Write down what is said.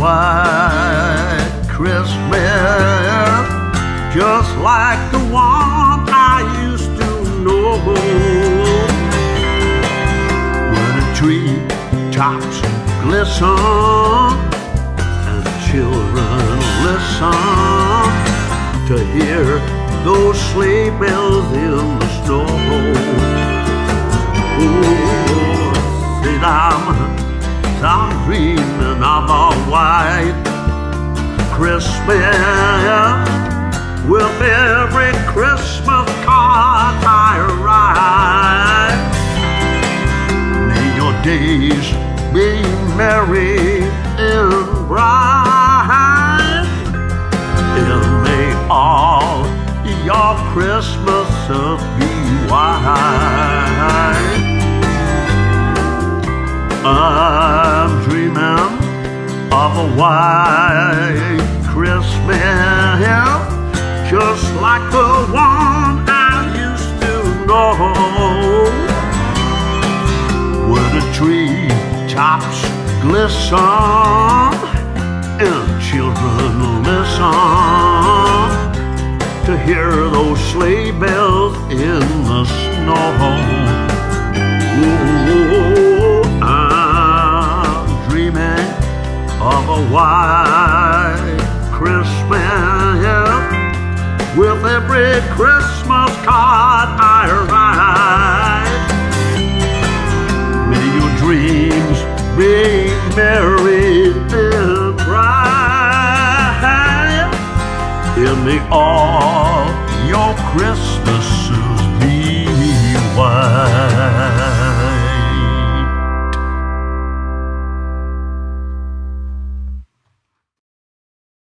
white Christmas, just like the one I used to know. When the tree tops glisten and the children listen to hear those sleigh bells in the snow. Oh, I'm I'm dreaming of a white Christmas with every Christmas card I write. May your days be merry and bright, and may all your Christmases be white. Of a white Christmas, just like the one I used to know. Where the tree tops glisten and children listen to hear those sleigh bells in the snow. White Christmas with every Christmas card I write. May your dreams be merry and bright, and may all your Christmas